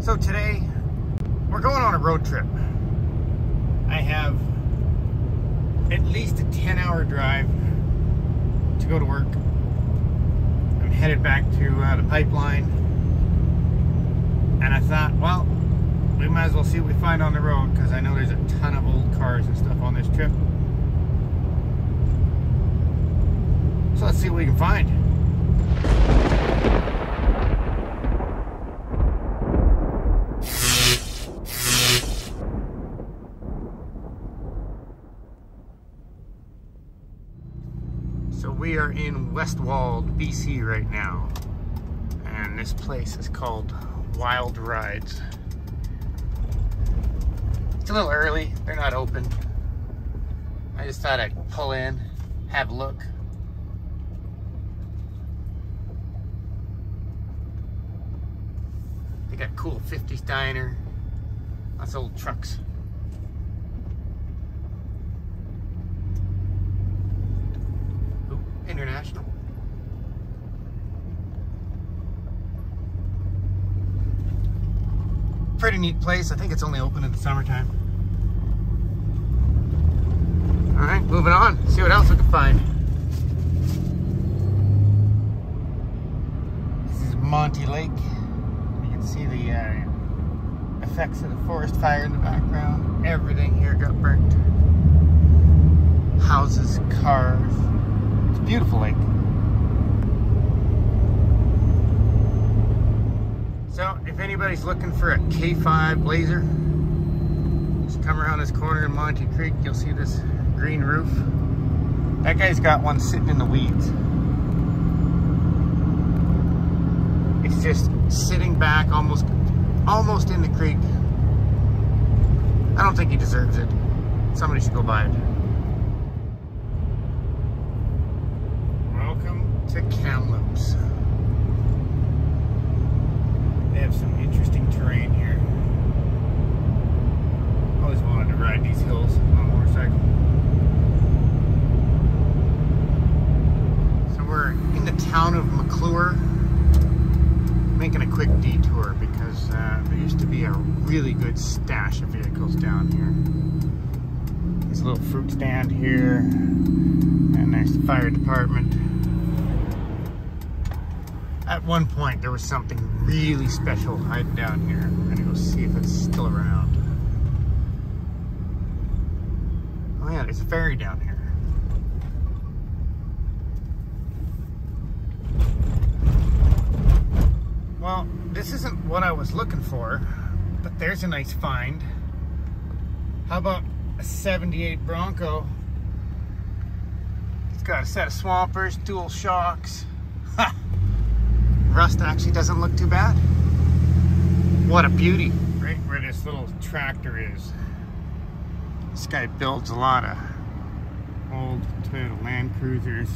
So today, we're going on a road trip. I have at least a 10 hour drive to go to work. I'm headed back to uh, the pipeline. And I thought, well, we might as well see what we find on the road because I know there's a ton of old cars and stuff on this trip. So let's see what we can find. So we are in Westwold, BC right now. And this place is called Wild Rides. It's a little early, they're not open. I just thought I'd pull in, have a look. They got cool 50s diner, lots of old trucks. Ooh, international. Pretty neat place. I think it's only open in the summertime. All right, moving on. See what else we can find. This is Monte Lake. You can see the uh, effects of the forest fire in the background. Everything here got burnt. Houses, cars. Beautiful lake. So, if anybody's looking for a K5 Blazer, just come around this corner in Monte Creek, you'll see this green roof. That guy's got one sitting in the weeds. It's just sitting back almost almost in the creek. I don't think he deserves it. Somebody should go buy it. To Kamloops. They have some interesting terrain here. Always wanted to ride these hills on a motorcycle. So we're in the town of McLure, making a quick detour because uh, there used to be a really good stash of vehicles down here. There's a little fruit stand here, and there's the fire department. At one point, there was something really special hiding down here. I'm gonna go see if it's still around. Oh yeah, there's a ferry down here. Well, this isn't what I was looking for, but there's a nice find. How about a 78 Bronco? It's got a set of swampers, dual shocks. Ha! Rust actually doesn't look too bad. What a beauty. Right where this little tractor is. This guy builds a lot of old Toyota Land Cruisers.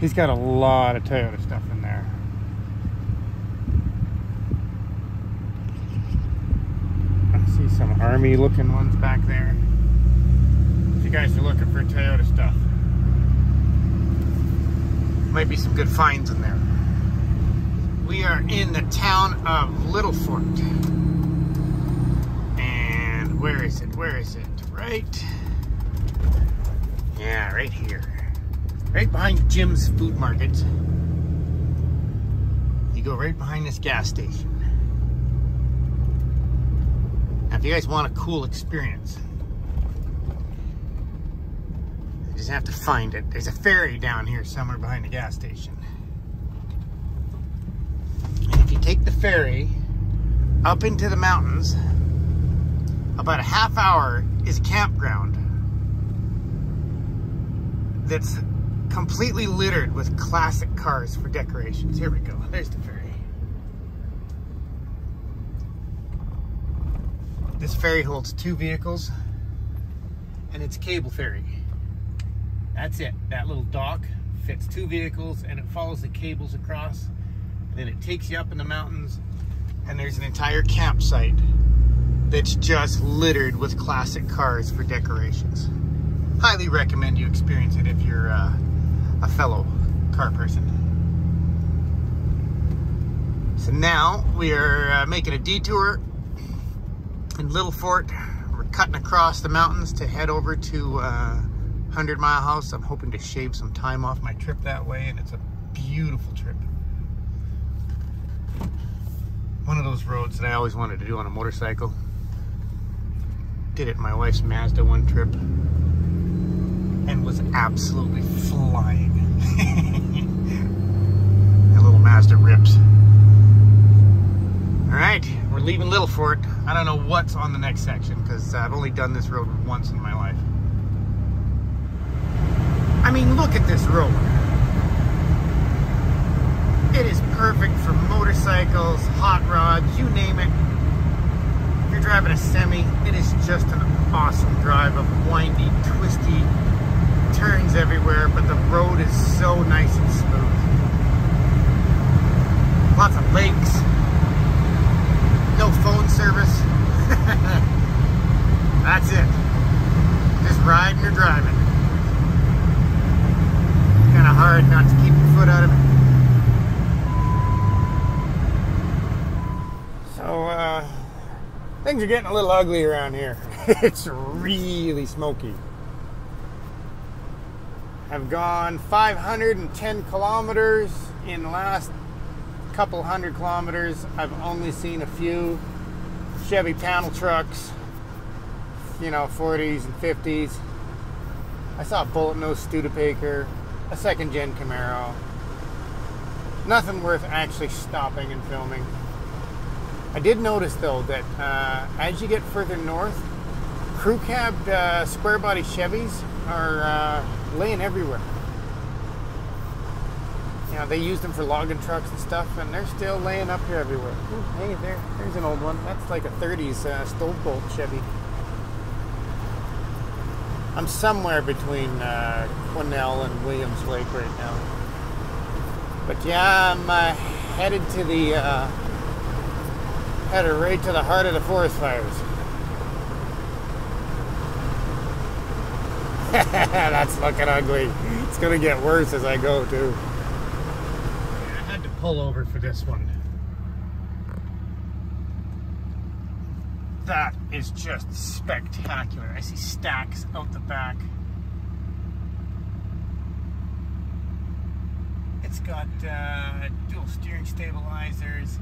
He's got a lot of Toyota stuff in there. I see some army looking ones back there. If you guys are looking for Toyota stuff, might be some good finds in there. We are in the town of Little Fort. And where is it? Where is it? Right. Yeah, right here. Right behind Jim's Food Market. You go right behind this gas station. Now, if you guys want a cool experience, just have to find it. There's a ferry down here somewhere behind the gas station. And if you take the ferry up into the mountains, about a half hour is a campground that's completely littered with classic cars for decorations. Here we go. There's the ferry. This ferry holds two vehicles and it's a cable ferry. That's it. That little dock fits two vehicles and it follows the cables across. And then it takes you up in the mountains and there's an entire campsite that's just littered with classic cars for decorations. Highly recommend you experience it if you're uh, a fellow car person. So now we are uh, making a detour in Little Fort. We're cutting across the mountains to head over to uh, 100 Mile House. I'm hoping to shave some time off my trip that way, and it's a beautiful trip. One of those roads that I always wanted to do on a motorcycle. Did it my wife's Mazda one trip and was absolutely flying. that little Mazda rips. All right, we're leaving Little Fort. I don't know what's on the next section because I've only done this road once in my life. I mean, look at this road. It is perfect for motorcycles, hot rods, you name it. If you're driving a semi, it is just an awesome drive of windy, twisty turns everywhere, but the road is so nice and smooth. Lots of lakes. No phone service. That's it. Just riding or driving. Hard not to keep your foot out of it. So, uh, things are getting a little ugly around here. it's really smoky. I've gone 510 kilometers in the last couple hundred kilometers. I've only seen a few Chevy panel trucks, you know, 40s and 50s. I saw a bullet nose Studebaker, a second gen Camaro. Nothing worth actually stopping and filming. I did notice though that uh, as you get further north, crew cab uh, square body Chevys are uh, laying everywhere. You know, they use them for logging trucks and stuff, and they're still laying up here everywhere. Ooh, hey, there, there's an old one. That's like a 30s uh, stove bolt Chevy. I'm somewhere between uh, Quesnel and Williams Lake right now. But yeah, I'm uh, headed to the, uh, headed right to the heart of the forest fires. That's looking ugly. It's gonna get worse as I go too. I had to pull over for this one. That is just spectacular. I see stacks out the back. Got uh, dual steering stabilizers.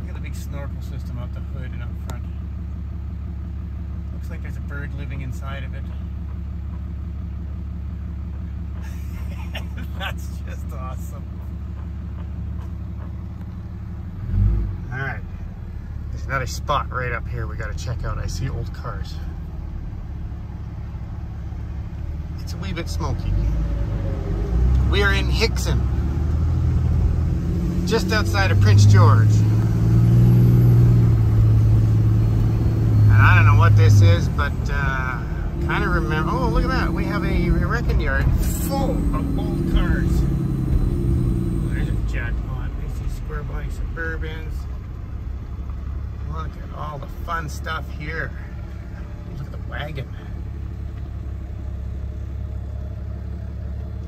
Look at the big snorkel system out the hood and up front. Looks like there's a bird living inside of it. That's just awesome. All right. There's another spot right up here we got to check out. I see old cars. It's a wee bit smoky. We are in Hixon, just outside of Prince George. And I don't know what this is, but uh, kind of remember. Oh, look at that. We have a wrecking yard full of old cars. There's a jackpot. I see square body Suburbans. Look at all the fun stuff here. Look at the wagon.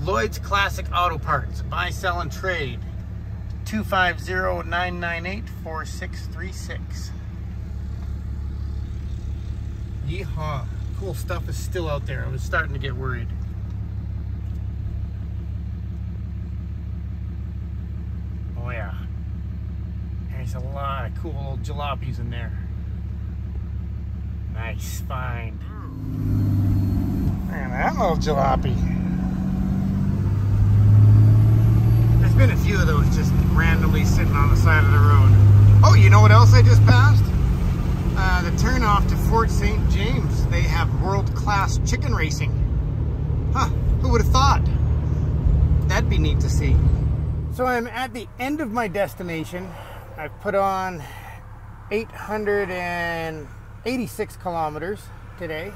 Lloyd's Classic Auto Parts. Buy, sell, and trade. 250-998-4636. Yeehaw cool stuff is still out there. I was starting to get worried. Oh yeah. There's a lot of cool old jalopies in there. Nice find. Man, that little jalopy. There's been a few of those just randomly sitting on the side of the road. Oh, you know what else I just passed? Uh, the turnoff to Fort St. James, they have world-class chicken racing. Huh, who would have thought? That'd be neat to see. So I'm at the end of my destination. I've put on 886 kilometers today.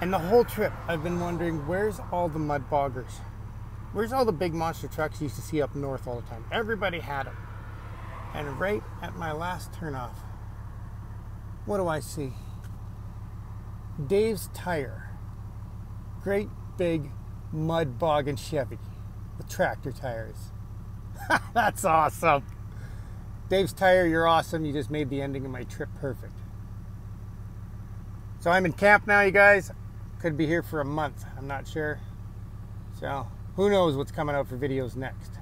And the whole trip, I've been wondering, where's all the mud boggers? Where's all the big monster trucks you used to see up north all the time? Everybody had them. And right at my last turnoff, what do I see? Dave's Tire. Great big mud boggin Chevy with tractor tires. That's awesome. Dave's Tire, you're awesome. You just made the ending of my trip perfect. So I'm in camp now, you guys. Could be here for a month. I'm not sure. So who knows what's coming out for videos next.